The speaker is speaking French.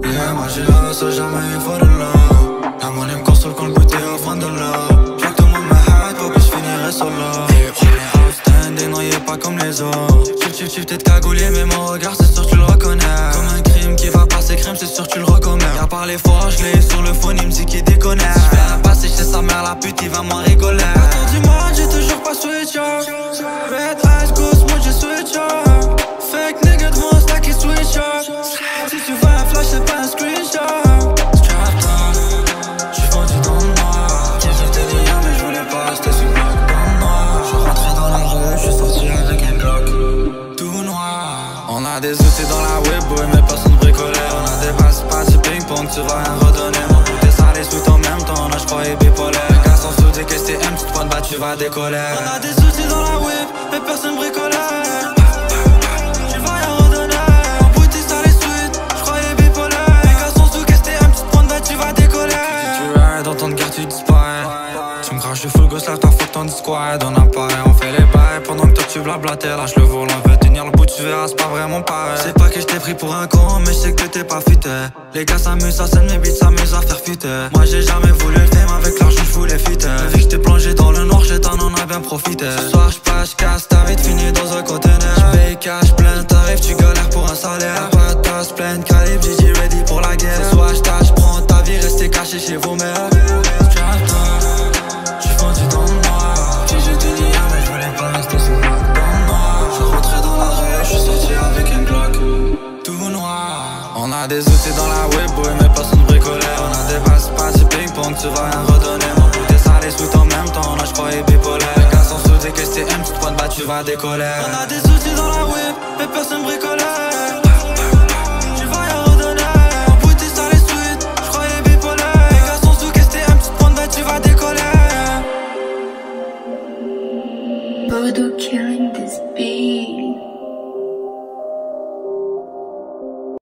Moi j'ai la ça jamais eu faut de là La monnaie me console quand le but est au fond de là Je que tout me hate, pour que je finirai solo on est pas comme les autres. Chief, chief, chief, t'es cagoulé mais mon regard c'est sûr tu le reconnais. Comme un crime qui va passer crime, c'est sûr tu le recommets Y'a par les fois, je l'ai sur le phone, il me dit qu'il déconne. Si je un passé chez sa mère, la pute, il va moins rigoler. Attends, dis-moi, j'ai toujours pas switch On a des outils dans la web, mais personne bricolait On a des bases, pas du ping-pong, tu vas rien redonner. Mon bout est salé sous en même temps, là j'croyais bipolaire. Les gars sont soudés, qu'est-ce que t'aimes, tu te de tu vas décoller. On a des outils dans la web, mais personne bricolait tu vas rien redonner. Mon bout est salé sweet, j'croyais bipolaire. Les gars sont sous, qu'est-ce que t'aimes, tu te de tu vas décoller. Tu ride dans ton guerre, tu disparais. Tu me craches, je gosse, là t'as fuck ton squad On apparaît, on fait les bails. Pendant que toi tu blablates, lâche le volant Veut le bout, tu verras, c'est pas vraiment pareil. C'est pas que je t'ai pris pour un con, mais je sais que t'es pas futé. Les gars s'amusent, ça scène, mes beats s'amusent à faire fuiter. Moi j'ai jamais voulu le thème, avec l'argent je voulais fuiter. Vu que j'étais plongé dans le noir, j'étais en a bien profité. Ce soir j'passe, j'casse, ta vite fini dans un conteneur. J'paye cash plein, t'arrives, tu galères pour un salaire. Pas de pleine, calibre, GG ready pour la guerre. Ce soir j'tâche, prends ta vie, restez caché chez vos mères. J'suis dans le noir. Si je te dis a des outils dans la web, boy, mais personne bricolait On a des bases, pas du ping-pong, tu vas rien redonner. Mon bout est salé sous en même temps, là j'croyais bipolaire. Les gars sont soudés, que t'aimes, tu te prends de tu vas décoller. On a des outils dans la web,